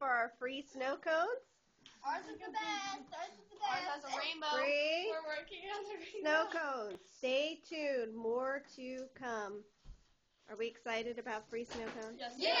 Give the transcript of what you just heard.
our free snow cones. Ours is the best. Ours is the best. Ours has a rainbow. Free We're working on the rainbow. snow cones. Stay tuned. More to come. Are we excited about free snow cones? Yes. Yeah!